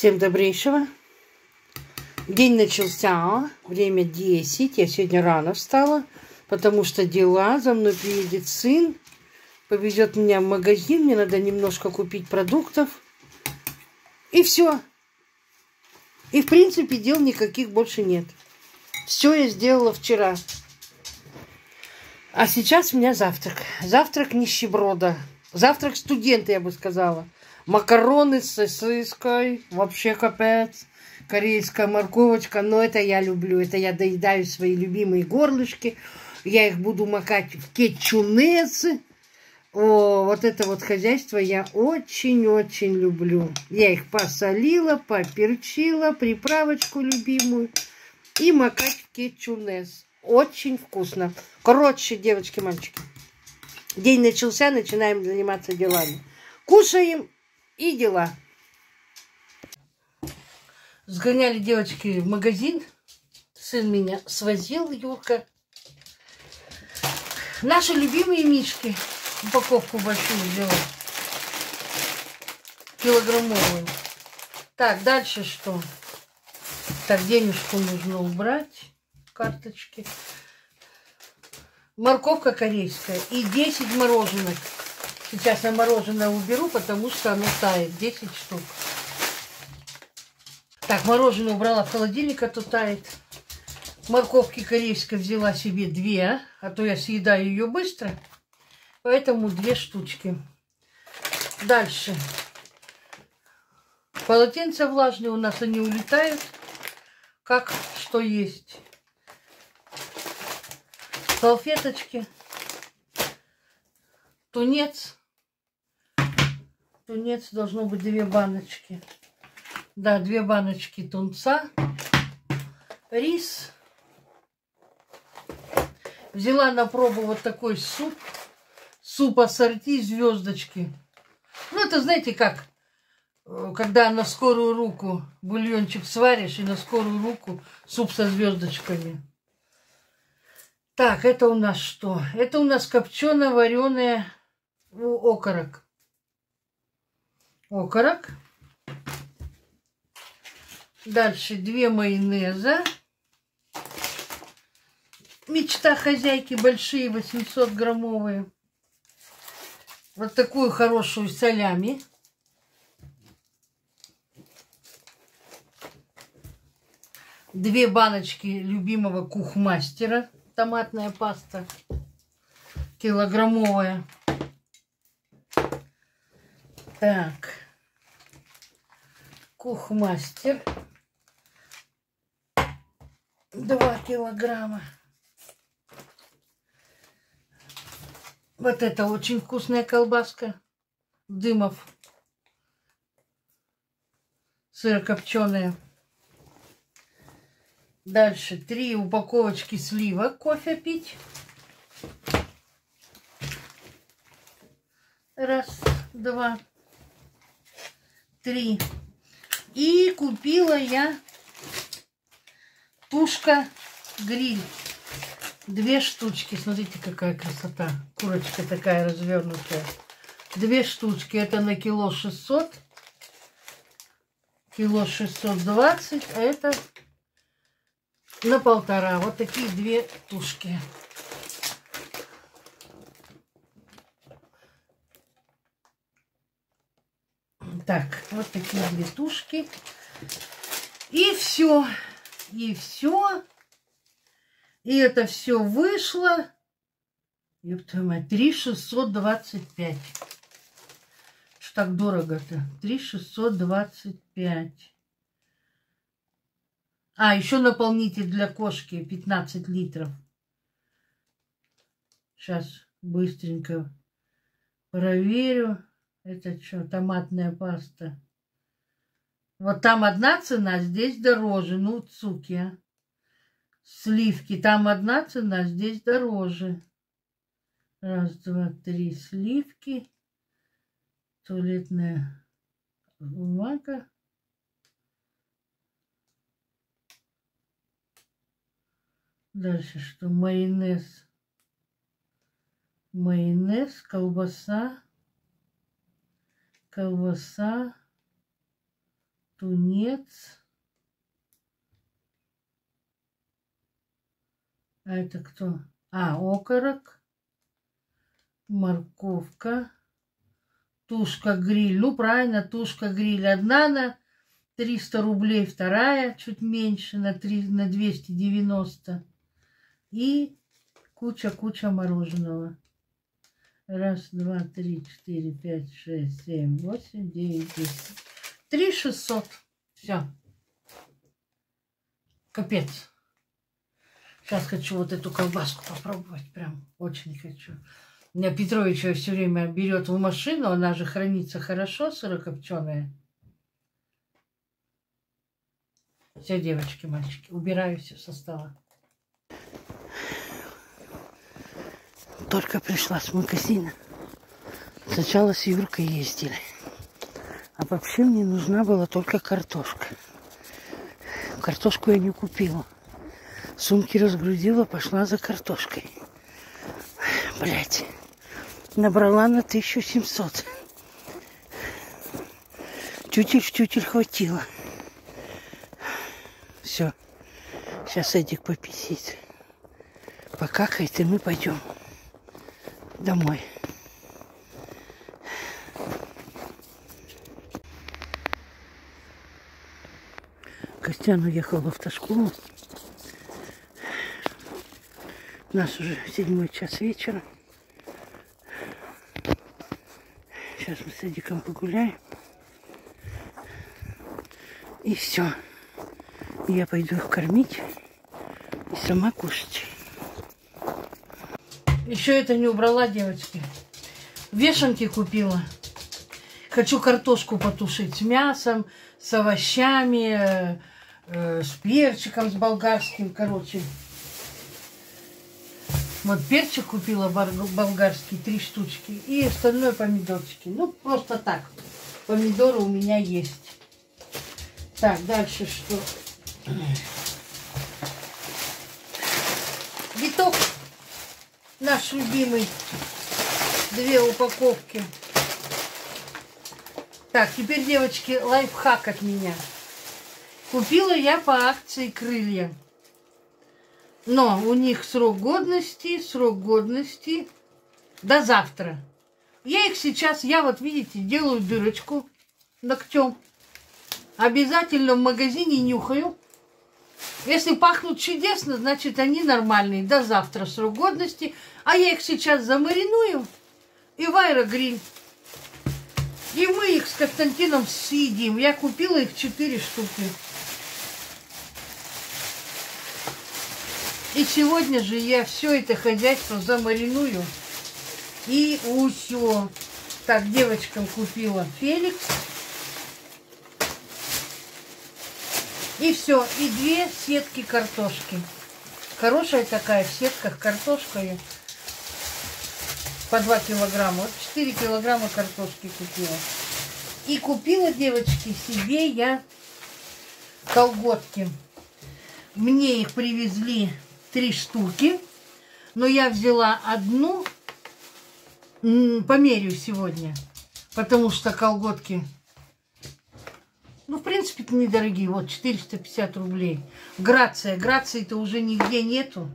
Всем добрейшего. День начался, время 10. Я сегодня рано встала, потому что дела. За мной приедет сын, повезет меня в магазин. Мне надо немножко купить продуктов. И все. И, в принципе, дел никаких больше нет. Все я сделала вчера. А сейчас у меня завтрак. Завтрак нищеброда. Завтрак студента, я бы сказала. Макароны с сосиской, вообще капец. Корейская морковочка, но это я люблю. Это я доедаю свои любимые горлышки. Я их буду макать в кетчунес. О, вот это вот хозяйство я очень-очень люблю. Я их посолила, поперчила, приправочку любимую. И макать в кетчунес. Очень вкусно. Короче, девочки, мальчики. День начался, начинаем заниматься делами. Кушаем и дела. Сгоняли девочки в магазин. Сын меня свозил, Юрка. Наши любимые мишки. Упаковку большую взяла. Килограммовую. Так, дальше что? Так, денежку нужно убрать. Карточки. Морковка корейская и 10 мороженок. Сейчас я мороженое уберу, потому что оно тает. 10 штук. Так, мороженое убрала в холодильник, а то тает. Морковки корейской взяла себе две, а то я съедаю ее быстро. Поэтому две штучки. Дальше. Полотенца влажные у нас, они улетают, как что есть. Салфеточки. Тунец. Тунец должно быть две баночки. Да, две баночки тунца. Рис. Взяла на пробу вот такой суп. Суп ассорти звездочки. Ну, это знаете как, когда на скорую руку бульончик сваришь и на скорую руку суп со звездочками. Так, это у нас что? Это у нас копчено-вареное окорок окорок. Дальше две майонеза. Мечта хозяйки большие, 800 граммовые. Вот такую хорошую солями. Две баночки любимого кухмастера. Томатная паста. Килограммовая. Так. Кухмастер. Два килограмма. Вот это очень вкусная колбаска. Дымов. Сырокопченая. Дальше три упаковочки сливок кофе пить. Раз, два, три. И купила я тушка гриль. Две штучки. Смотрите, какая красота. Курочка такая развернутая. Две штучки. Это на кило 600. Кило 620. А это на полтора. Вот такие две тушки. Так, вот такие две тушки. И все. И все. И это все вышло. Ёпта мать, 3625. Что так дорого-то? 3625. А, еще наполнитель для кошки 15 литров. Сейчас быстренько проверю. Это что, томатная паста? Вот там одна цена, здесь дороже. Ну, цуки, а. Сливки. Там одна цена, здесь дороже. Раз, два, три сливки. Туалетная бумага. Дальше что? Майонез. Майонез, колбаса колбаса, тунец. А это кто? А, окорок, морковка, тушка гриль. Ну, правильно, тушка гриль. Одна на 300 рублей, вторая чуть меньше, на, 3, на 290. И куча-куча мороженого. Раз, два, три, четыре, пять, шесть, семь, восемь, девять, десять. Три шестьсот. Все. Капец. Сейчас хочу вот эту колбаску попробовать. Прям очень хочу. У меня Петровича все время берет в машину. Она же хранится хорошо, сырокопченая. Все, девочки, мальчики, убираю все со стола. Только пришла с магазина. Сначала с Юркой ездили. А вообще мне нужна была только картошка. Картошку я не купила. Сумки разгрузила, пошла за картошкой. Блять. Набрала на 1700. Тютель в тютель хватило. Все. Сейчас Эдик пописит. Покакает, и мы пойдем домой. Костян уехал в автошколу. У нас уже седьмой час вечера. Сейчас мы с Эдиком погуляем. И все. Я пойду их кормить и сама кушать. Еще это не убрала, девочки. Вешенки купила. Хочу картошку потушить с мясом, с овощами, э, с перчиком, с болгарским, короче. Вот перчик купила болгарский, три штучки, и остальное помидорчики. Ну, просто так. Помидоры у меня есть. Так, дальше что? Наш любимый. Две упаковки. Так, теперь, девочки, лайфхак от меня. Купила я по акции крылья. Но у них срок годности, срок годности до завтра. Я их сейчас, я вот, видите, делаю дырочку ногтем. Обязательно в магазине нюхаю. Если пахнут чудесно, значит они нормальные. До завтра срок годности. А я их сейчас замариную и в аэрогриль. И мы их с Константином съедим. Я купила их 4 штуки. И сегодня же я все это хозяйство замариную. И все. Так, девочкам купила Феликс. И все. И две сетки картошки. Хорошая такая в сетках картошка по 2 килограмма. Вот 4 килограмма картошки купила. И купила, девочки, себе я колготки. Мне их привезли три штуки. Но я взяла одну, померю сегодня. Потому что колготки, ну, в принципе, недорогие. Вот, 450 рублей. Грация. Грации-то уже нигде нету.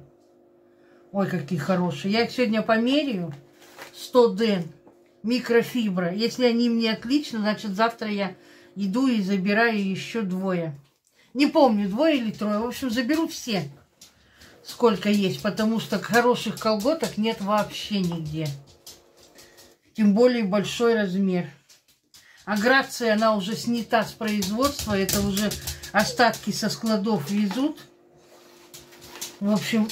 Ой, какие хорошие. Я их сегодня померяю. 100 ден микрофибра. Если они мне отлично, значит завтра я иду и забираю еще двое. Не помню, двое или трое. В общем, заберу все, сколько есть, потому что хороших колготок нет вообще нигде. Тем более большой размер. А Грация, она уже снята с производства. Это уже остатки со складов везут. В общем,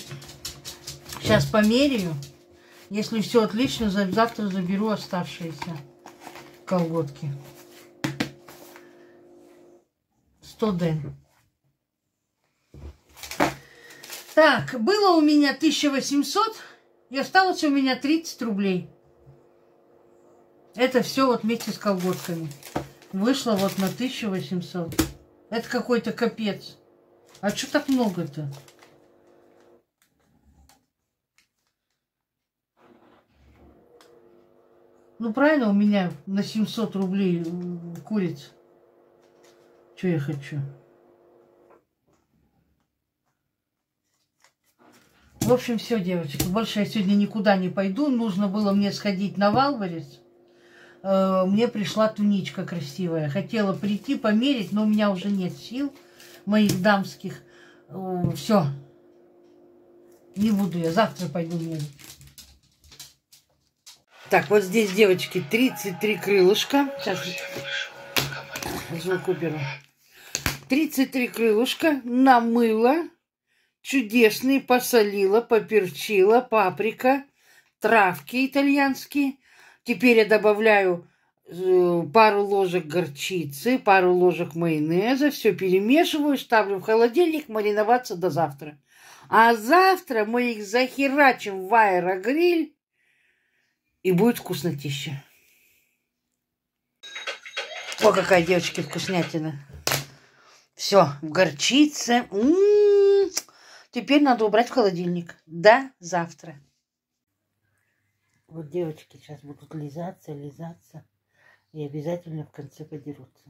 сейчас померяю. Если все отлично, завтра заберу оставшиеся колготки. 100 ден. Так, было у меня 1800 и осталось у меня 30 рублей. Это все вот вместе с колготками. Вышло вот на 1800. Это какой-то капец. А что так много-то? Ну, правильно, у меня на 700 рублей курица. Что я хочу? В общем, все, девочки. Больше я сегодня никуда не пойду. Нужно было мне сходить на Валварис. Э, мне пришла туничка красивая. Хотела прийти, померить, но у меня уже нет сил моих дамских. Э, все. Не буду я. Завтра пойду мерить. Так, вот здесь, девочки, 33 крылышка. Сейчас звук уберу. 33 крылышка намыла, чудесные, посолила, поперчила, паприка, травки итальянские. Теперь я добавляю э, пару ложек горчицы, пару ложек майонеза, все перемешиваю, ставлю в холодильник мариноваться до завтра. А завтра мы их захерачим в аэрогриль, и будет вкуснотища. О, какая, девочки, вкуснятина. Все, в горчице. М -м -м. Теперь надо убрать в холодильник. До завтра. Вот девочки сейчас будут лизаться, лизаться. И обязательно в конце подерутся.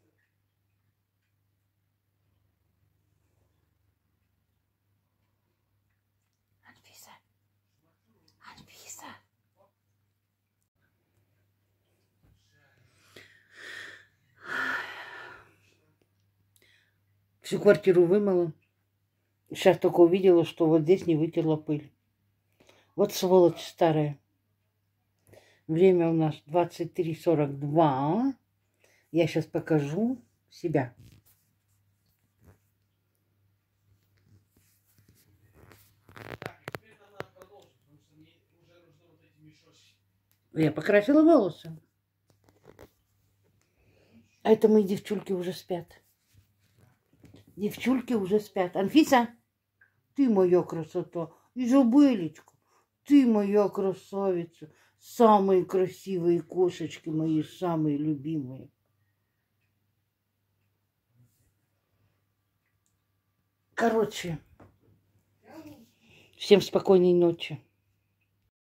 Анфиса. Анфиса. Всю квартиру вымыла. Сейчас только увидела, что вот здесь не вытерла пыль. Вот сволочь старая. Время у нас 23.42. Я сейчас покажу себя. Я покрасила волосы. А это мои девчульки уже спят. Девчульки уже спят. Анфиса, ты моя красота. Изабелечка, ты моя красавица. Самые красивые кошечки мои, самые любимые. Короче, всем спокойной ночи.